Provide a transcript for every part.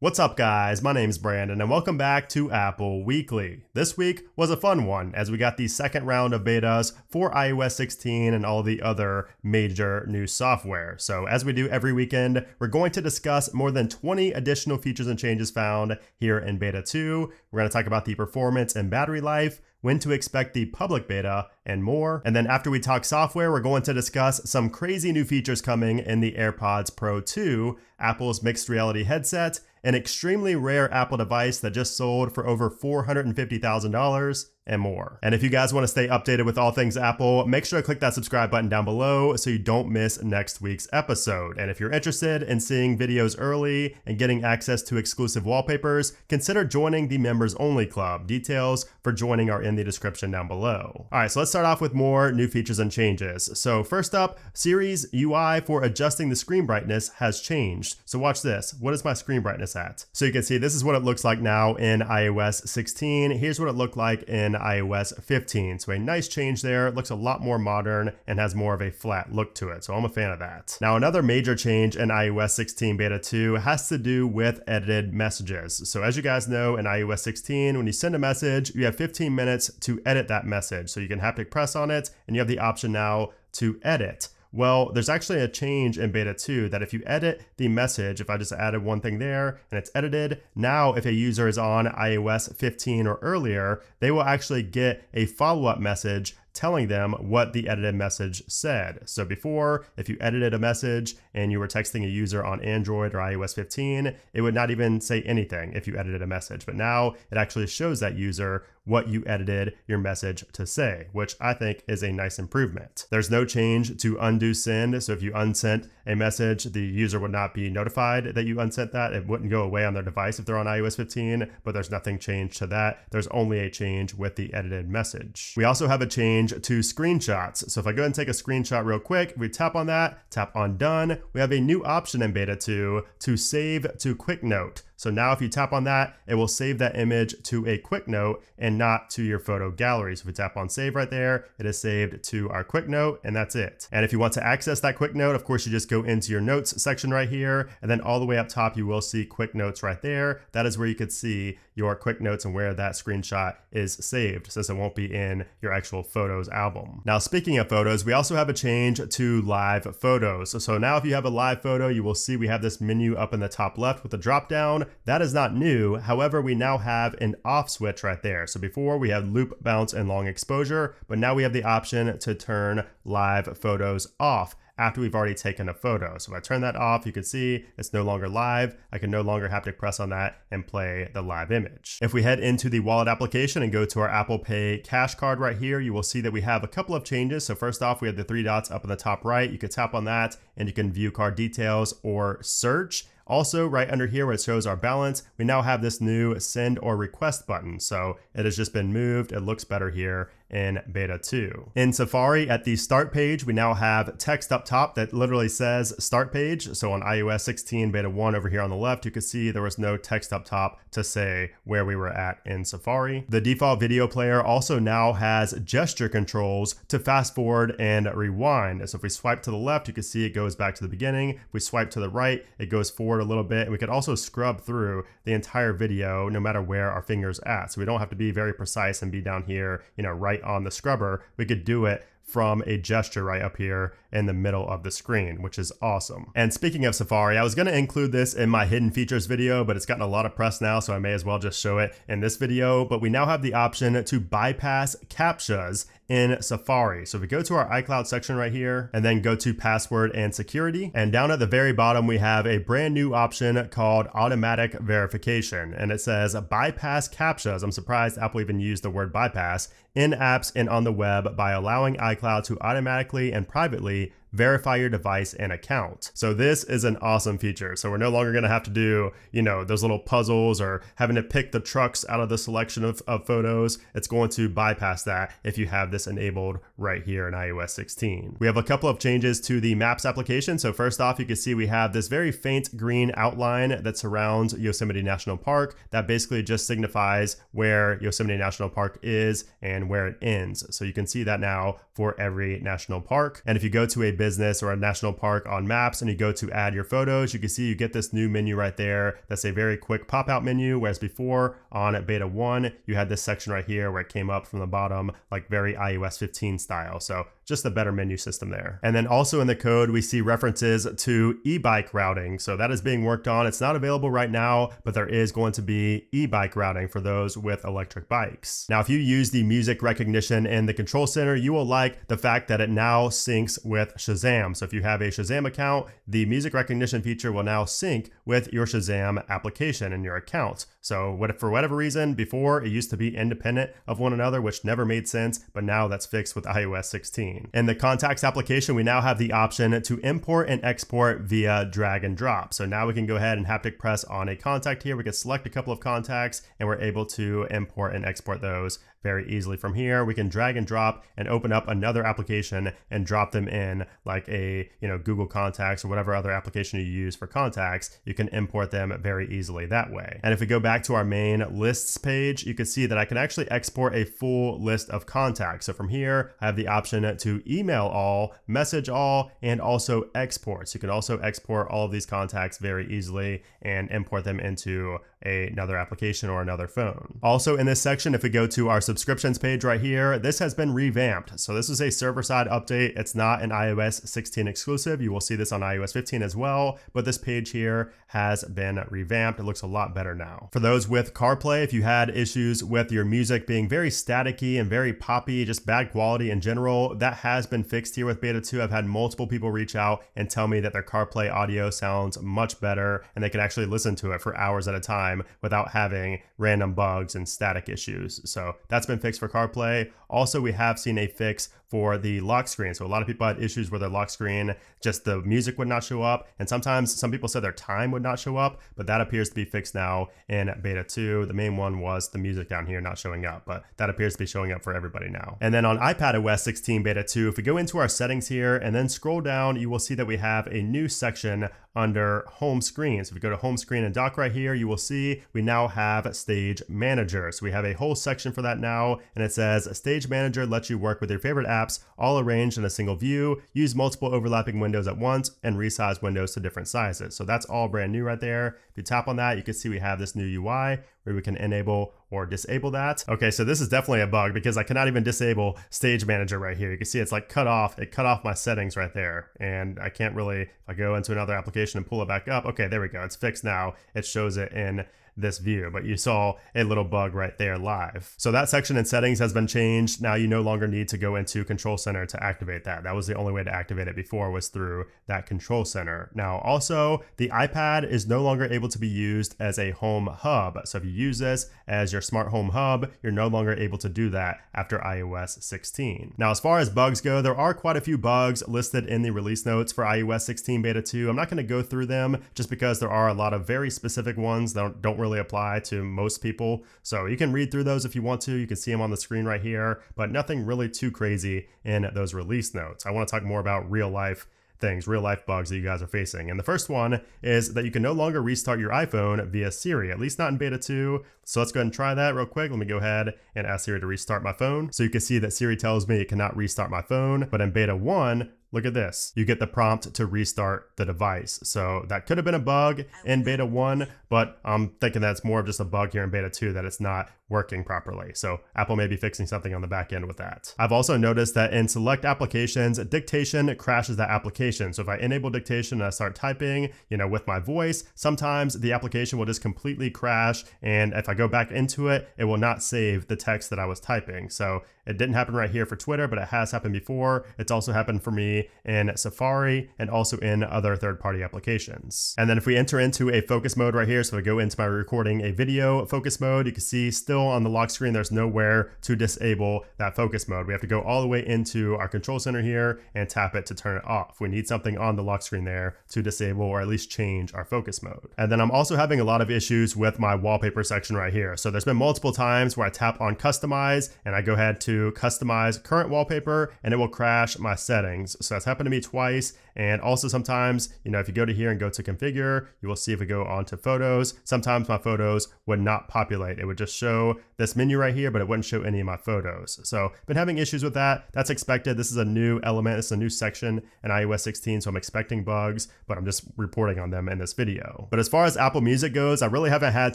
What's up guys, my name's Brandon and welcome back to Apple Weekly. This week was a fun one as we got the second round of betas for iOS 16 and all the other major new software. So as we do every weekend, we're going to discuss more than 20 additional features and changes found here in beta 2. We're going to talk about the performance and battery life, when to expect the public beta, and more. And then after we talk software, we're going to discuss some crazy new features coming in the AirPods Pro 2, Apple's mixed reality headset, an extremely rare Apple device that just sold for over $450,000 and more. And if you guys want to stay updated with all things Apple, make sure to click that subscribe button down below so you don't miss next week's episode. And if you're interested in seeing videos early and getting access to exclusive wallpapers, consider joining the members only club. Details for joining are in the description down below. All right, so let's start off with more new features and changes. So first up, Siri's UI for adjusting the screen brightness has changed. So watch this. What is my screen brightness So you can see this is what it looks like now in iOS 16. Here's what it looked like in iOS 15. So a nice change there. It looks a lot more modern and has more of a flat look to it. So I'm a fan of that. Now another major change in iOS 16 beta 2 has to do with edited messages. So as you guys know in iOS 16, when you send a message, you have 15 minutes to edit that message. So you can haptic press on it and you have the option now to edit. Well, there's actually a change in beta 2 that if you edit the message, if I just added one thing there and it's edited, now if a user is on iOS 15 or earlier, they will actually get a follow up message telling them what the edited message said. So before, if you edited a message and you were texting a user on Android or iOS 15, it would not even say anything if you edited a message. But now it actually shows that user what you edited your message to say, which I think is a nice improvement. There's no change to undo send. So if you unsent a message, the user would not be notified that you unsent that. It wouldn't go away on their device if they're on iOS 15, but there's nothing changed to that. There's only a change with the edited message. We also have a change to screenshots. So if I go and take a screenshot real quick, we tap on that, tap on done, we have a new option in beta 2 to save to quick note. So now if you tap on that, it will save that image to a quick note and not to your photo gallery. So if we tap on save right there, it is saved to our quick note and that's it. And if you want to access that quick note, of course, you just go into your notes section right here. And then all the way up top, you will see quick notes right there. That is where you could see your quick notes and where that screenshot is saved since it won't be in your actual photos album. Now, speaking of photos, we also have a change to live photos. So now if you have a live photo, you will see we have this menu up in the top left with a drop down. That is not new. However, we now have an off switch right there. So before we had loop, bounce, and long exposure, but now we have the option to turn live photos off after we've already taken a photo. So if I turn that off, you can see it's no longer live. I can no longer haptic press on that and play the live image. If we head into the wallet application and go to our Apple Pay cash card right here, you will see that we have a couple of changes. So first off, we have the three dots up in the top right. You can tap on that and you can view card details or search. Also, right under here where it shows our balance, we now have this new send or request button. So it has just been moved. It looks better here in beta 2. In Safari, at the start page, we now have text up top that literally says start page. So on iOS 16 beta 1 over here on the left, you can see there was no text up top to say where we were at in Safari. The default video player also now has gesture controls to fast forward and rewind. So if we swipe to the left, you can see it goes back to the beginning. If we swipe to the right, it goes forward a little bit. And we could also scrub through the entire video no matter where our finger's at. So we don't have to be very precise and be down here, you know, right on the scrubber. We could do it from a gesture right up here in the middle of the screen, which is awesome. And speaking of Safari, I was gonna include this in my hidden features video, but it's gotten a lot of press now, so I may as well just show it in this video. But we now have the option to bypass CAPTCHAs in Safari. So if we go to our iCloud section right here and then go to password and security, and down at the very bottom, we have a brand new option called automatic verification. And it says bypass CAPTCHAs. I'm surprised Apple even used the word bypass in apps and on the web by allowing iCloud to automatically and privately verify your device and account. So this is an awesome feature. So we're no longer going to have to do, you know, those little puzzles or having to pick the trucks out of the selection of, of photos. It's going to bypass that if you have this enabled right here in iOS 16. We have a couple of changes to the Maps application. So first off, you can see we have this very faint green outline that surrounds Yosemite National Park. That basically just signifies where Yosemite National Park is and where it ends. So you can see that now for every national park. And if you go to a business or a national park on maps and you go to add your photos, you can see you get this new menu right there. That's a very quick pop out menu. Whereas before on beta 1, you had this section right here where it came up from the bottom, like very iOS 15 style. So just a better menu system there. And then also in the code, we see references to e-bike routing. So that is being worked on. It's not available right now, but there is going to be e-bike routing for those with electric bikes. Now, if you use the music recognition in the control center, you will like the fact that it now syncs with Shazam. So if you have a Shazam account, the music recognition feature will now sync with your Shazam application in your account. So what, for whatever reason, before it used to be independent of one another, which never made sense, but now that's fixed with iOS 16. In the contacts application, we now have the option to import and export via drag and drop. So now we can go ahead and haptic press on a contact here. We can select a couple of contacts and we're able to import and export those very easily. From here, we can drag and drop and open up another application and drop them in like a, you know, Google Contacts or whatever other application you use for contacts. You can import them very easily that way. And if we go back to our main lists page, you can see that I can actually export a full list of contacts. So from here, I have the option to email all, message all, and also export. So you can also export all of these contacts very easily and import them into a, another application or another phone. Also in this section, if we go to our subscriptions page right here, this has been revamped. So this is a server-side update. It's not an iOS 16 exclusive. You will see this on iOS 15 as well, but this page here has been revamped. It looks a lot better now. For those with CarPlay, if you had issues with your music being very staticky and very poppy, just bad quality in general, that has been fixed here with Beta 2. I've had multiple people reach out and tell me that their CarPlay audio sounds much better and they can actually listen to it for hours at a time time without having random bugs and static issues. So that's been fixed for CarPlay. Also, we have seen a fix for the lock screen. So a lot of people had issues where their lock screen, just the music would not show up. And sometimes some people said their time would not show up, but that appears to be fixed now in beta 2. The main one was the music down here not showing up, but that appears to be showing up for everybody now. And then on iPad OS 16 beta 2, if we go into our settings here and then scroll down, you will see that we have a new section under home screen. So if we go to home screen and dock right here, you will see we now have stage manager. So we have a whole section for that now. And it says stage manager lets you work with your favorite apps all arranged in a single view, use multiple overlapping windows at once and resize windows to different sizes. So that's all brand new right there. If you tap on that, you can see we have this new UI where we can enable or disable that. Okay, so this is definitely a bug because I cannot even disable Stage Manager right here. You can see it's like cut off, it cut off my settings right there. And I can't really, if I go into another application and pull it back up, okay, there we go, it's fixed now. It shows it in this view, but you saw a little bug right there live. So that section in settings has been changed. Now you no longer need to go into control center to activate that. That was the only way to activate it before was through that control center. Now also the iPad is no longer able to be used as a home hub. So if you use this as your smart home hub, you're no longer able to do that after iOS 16. Now as far as bugs go, there are quite a few bugs listed in the release notes for iOS 16 beta 2. I'm not going to go through them just because there are a lot of very specific ones that don't really really apply to most people. So you can read through those if you want to. You can see them on the screen right here, but nothing really too crazy in those release notes. I want to talk more about real life things, real life bugs that you guys are facing. And the first one is that you can no longer restart your iPhone via Siri, at least not in beta 2. So let's go ahead and try that real quick. Let me go ahead and ask Siri to restart my phone. So you can see that Siri tells me it cannot restart my phone, but in beta 1, Look at this. You get the prompt to restart the device. So that could have been a bug in beta 1, but I'm thinking that's more of just a bug here in beta 2 that it's not working properly. So Apple may be fixing something on the back end with that. I've also noticed that in select applications, dictation crashes that application. So if I enable dictation and I start typing, you know, with my voice, sometimes the application will just completely crash. And if I go back into it, it will not save the text that I was typing. So it didn't happen right here for Twitter, but it has happened before. It's also happened for me in Safari and also in other third-party applications. And then if we enter into a focus mode right here, so I go into my recording a video focus mode, you can see still on the lock screen, there's nowhere to disable that focus mode. We have to go all the way into our control center here and tap it to turn it off. We need something on the lock screen there to disable or at least change our focus mode. And then I'm also having a lot of issues with my wallpaper section right here. So there's been multiple times where I tap on customize and I go ahead to customize current wallpaper and it will crash my settings. So that's happened to me twice. And also sometimes, you know, if you go to here and go to configure, you will see if we go on to photos, sometimes my photos would not populate. It would just show this menu right here, but it wouldn't show any of my photos. So been having issues with that. That's expected. This is a new element. This is a new section in iOS 16. So I'm expecting bugs, but I'm just reporting on them in this video. But as far as Apple Music goes, I really haven't had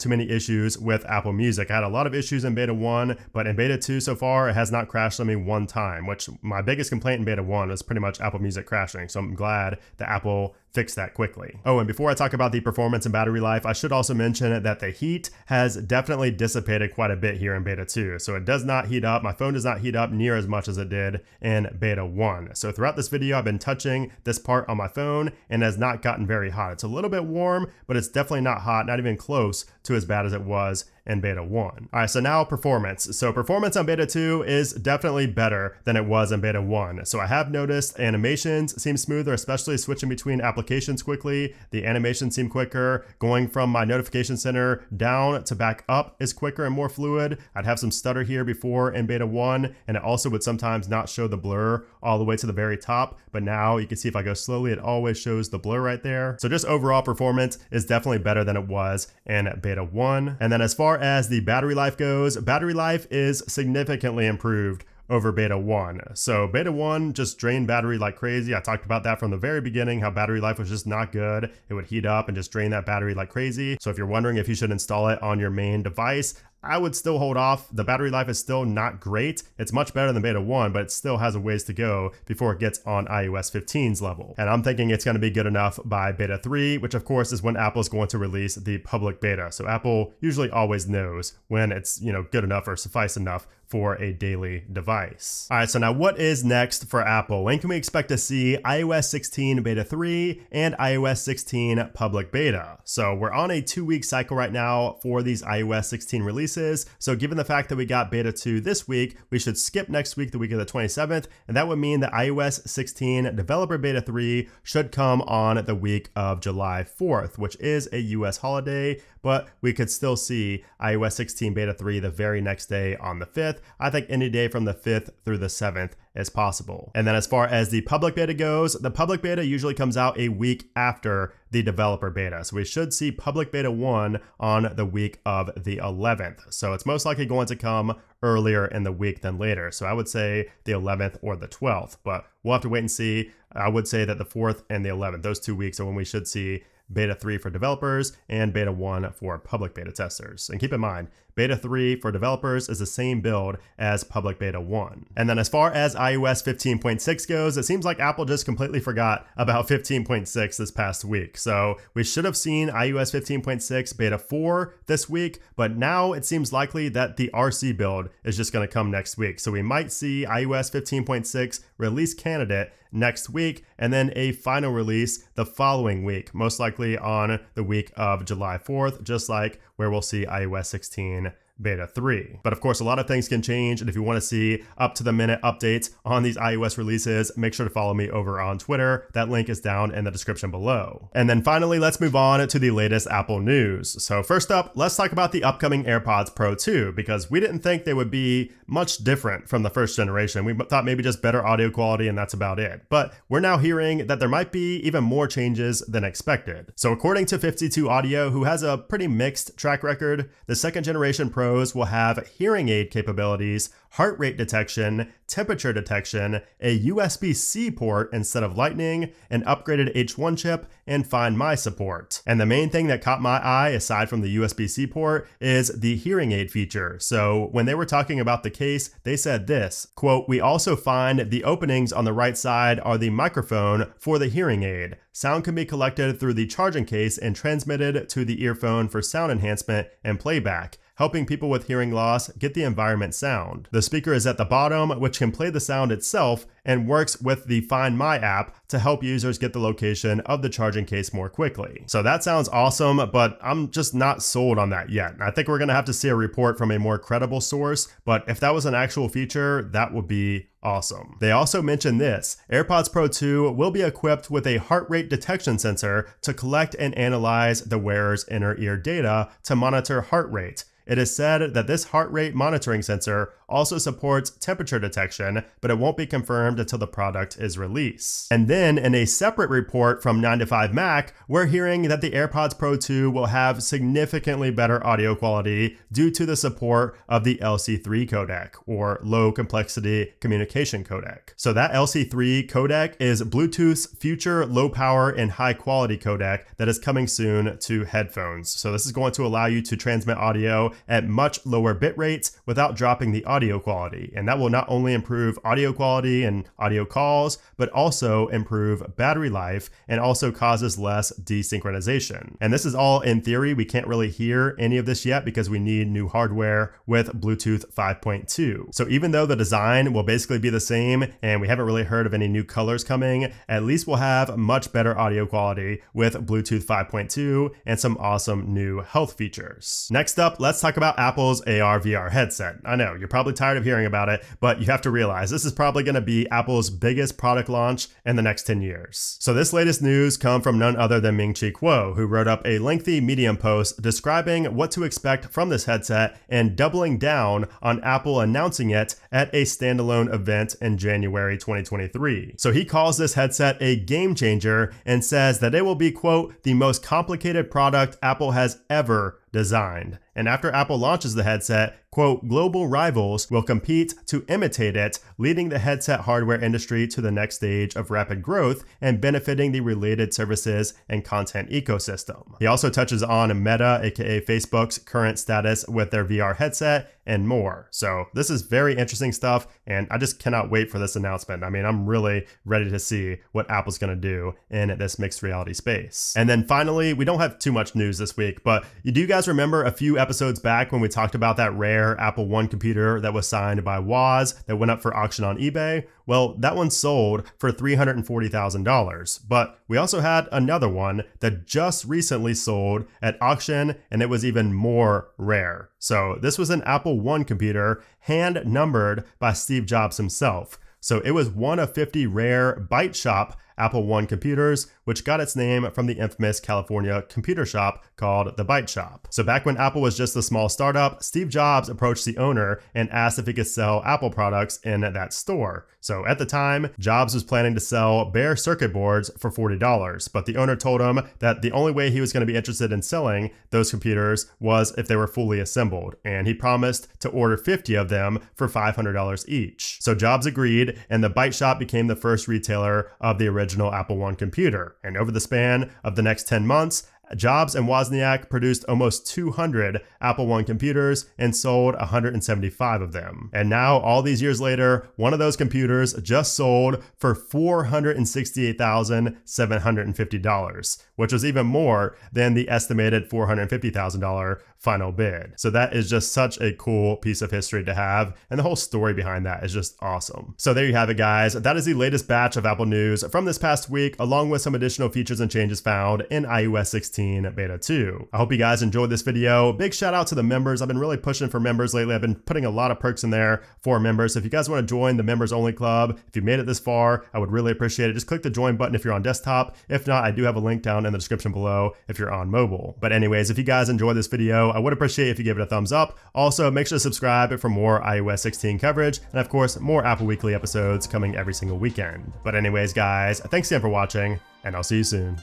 too many issues with Apple Music. I had a lot of issues in beta 1, but in beta 2 so far, it has not crashed on me one time, which my biggest complaint in beta 1 was pretty much Apple Music crashing. So I'm glad that Apple fix that quickly. Oh, and before I talk about the performance and battery life, I should also mention that the heat has definitely dissipated quite a bit here in beta 2. So it does not heat up. My phone does not heat up near as much as it did in beta 1. So throughout this video, I've been touching this part on my phone and has not gotten very hot. It's a little bit warm, but it's definitely not hot, not even close to as bad as it was in beta 1. All right, so now performance. So performance on beta 2 is definitely better than it was in beta 1. So I have noticed animations seem smoother, especially switching between applications quickly. The animations seem quicker. Going from my notification center down to back up is quicker and more fluid. I'd have some stutter here before in beta 1, and it also would sometimes not show the blur all the way to the very top. But now you can see if I go slowly, it always shows the blur right there. So just overall performance is definitely better than it was in beta 1. And then as far far as the battery life goes, battery life is significantly improved over beta 1. So beta 1 just drained battery like crazy. I talked about that from the very beginning, how battery life was just not good. It would heat up and just drain that battery like crazy. So if you're wondering if you should install it on your main device, I would still hold off. The battery life is still not great. It's much better than beta 1, but it still has a ways to go before it gets on iOS 15's level. And I'm thinking it's going to be good enough by beta 3, which of course is when Apple is going to release the public beta. So Apple usually always knows when it's, you know, good enough or suffice enough for a daily device. All right, so now what is next for Apple? When can we expect to see iOS 16 beta 3 and iOS 16 public beta? So we're on a two week cycle right now for these iOS 16 releases. So given the fact that we got beta 2 this week, we should skip next week, the week of the 27th, and that would mean that iOS 16 developer beta 3 should come on the week of July 4th, which is a US holiday, but we could still see iOS 16 beta 3 the very next day on the 5th. I think any day from the 5th through the 7th is possible. And then as far as the public beta goes, the public beta usually comes out a week after the developer beta. So we should see public beta 1 on the week of the 11th. So it's most likely going to come earlier in the week than later. So I would say the 11th or the 12th, but we'll have to wait and see. I would say that the 4th and the 11th, those two weeks are when we should see beta 3 for developers and beta 1 for public beta testers. And keep in mind, Beta 3 for developers is the same build as public beta 1. And then as far as iOS 15.6 goes, it seems like Apple just completely forgot about 15.6 this past week. So we should have seen iOS 15.6 beta 4 this week, but now it seems likely that the RC build is just going to come next week. So we might see iOS 15.6 release candidate next week and then a final release the following week, most likely on the week of July 4th, just like where we'll see iOS 16 beta 3. But of course, a lot of things can change. And if you want to see up to the minute updates on these iOS releases, make sure to follow me over on Twitter. That link is down in the description below. And then finally, let's move on to the latest Apple news. So first up, let's talk about the upcoming AirPods Pro 2, because we didn't think they would be much different from the first generation. We thought maybe just better audio quality and that's about it. But we're now hearing that there might be even more changes than expected. So according to 52 Audio, who has a pretty mixed track record, the second generation Pro Pros will have hearing aid capabilities, heart rate detection, temperature detection, a USB C port instead of Lightning, an upgraded H1 chip, and Find My support. And the main thing that caught my eye, aside from the USB C port, is the hearing aid feature. So when they were talking about the case, they said this quote, We also find the openings on the right side are the microphone for the hearing aid. Sound can be collected through the charging case and transmitted to the earphone for sound enhancement and playback helping people with hearing loss get the environment sound. The speaker is at the bottom, which can play the sound itself and works with the Find My app to help users get the location of the charging case more quickly. So that sounds awesome, but I'm just not sold on that yet. I think we're gonna have to see a report from a more credible source, but if that was an actual feature, that would be awesome. They also mentioned this AirPods Pro 2 will be equipped with a heart rate detection sensor to collect and analyze the wearer's inner ear data to monitor heart rate. It is said that this heart rate monitoring sensor also supports temperature detection, but it won't be confirmed until the product is released. And then in a separate report from 9 to 5 Mac, we're hearing that the AirPods Pro 2 will have significantly better audio quality due to the support of the LC3 codec or low complexity communication codec. So that LC3 codec is Bluetooth's future low power and high quality codec that is coming soon to headphones. So this is going to allow you to transmit audio at much lower bit rates without dropping the audio quality. And that will not only improve audio quality and audio calls, but also improve battery life and also causes less desynchronization. And this is all in theory. We can't really hear any of this yet because we need new hardware with Bluetooth 5.2. So even though the design will basically be the same and we haven't really heard of any new colors coming, at least we'll have much better audio quality with Bluetooth 5.2 and some awesome new health features. Next up, let's talk about Apple's AR VR headset. I know you're probably tired of hearing about it, but you have to realize this is probably going to be Apple's biggest product launch in the next 10 years. So this latest news come from none other than Ming-Chi Kuo, who wrote up a lengthy Medium post describing what to expect from this headset and doubling down on Apple announcing it at a standalone event in January 2023. So he calls this headset a game changer and says that it will be, quote, the most complicated product Apple has ever designed. And after Apple launches the headset, quote, global rivals will compete to imitate it, leading the headset hardware industry to the next stage of rapid growth and benefiting the related services and content ecosystem. He also touches on Meta, aka Facebook's current status with their VR headset and more. So this is very interesting stuff, and I just cannot wait for this announcement. I mean, I'm really ready to see what Apple's gonna do in this mixed reality space. And then finally, we don't have too much news this week, but do you guys remember a few episodes back when we talked about that rare Apple One computer that was signed by Woz that went up for auction on eBay? Well, that one sold for $340,000. But we also had another one that just recently sold at auction and it was even more rare. So this was an Apple One computer hand numbered by Steve Jobs himself. So it was one of 50 rare Byte Shop Apple One computers, which got its name from the infamous California computer shop called the Byte Shop. So back when Apple was just a small startup, Steve Jobs approached the owner and asked if he could sell Apple products in that store. So at the time, Jobs was planning to sell bare circuit boards for $40, but the owner told him that the only way he was going to be interested in selling those computers was if they were fully assembled, and he promised to order 50 of them for $500 each. So Jobs agreed, and the Byte Shop became the first retailer of the original Apple One computer. And over the span of the next 10 months, Jobs and Wozniak produced almost 200 Apple One computers and sold 175 of them. And now, all these years later, one of those computers just sold for $468,750, which was even more than the estimated $450,000 final bid. So that is just such a cool piece of history to have. And the whole story behind that is just awesome. So there you have it, guys. That is the latest batch of Apple news from this past week, along with some additional features and changes found in iOS 16 Beta 2. I hope you guys enjoyed this video. Big shout out to the members. I've been really pushing for members lately. I've been putting a lot of perks in there for members. So if you guys want to join the members only club, if you made it this far, I would really appreciate it. Just click the join button if you're on desktop. If not, I do have a link down in the description below if you're on mobile. But anyways, if you guys enjoyed this video, I would appreciate if you give it a thumbs up. Also, make sure to subscribe for more iOS 16 coverage, and of course, more Apple Weekly episodes coming every single weekend. But anyways, guys, thanks again for watching, and I'll see you soon.